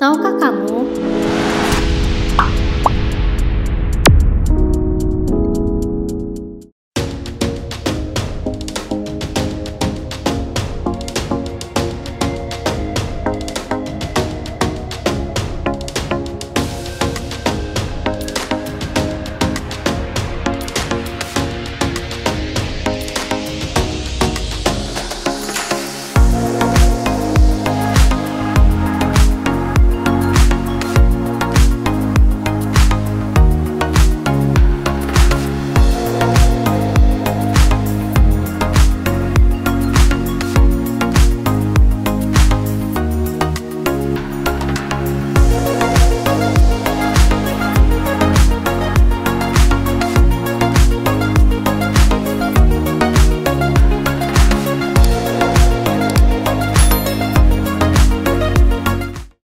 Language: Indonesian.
Tahukah kamu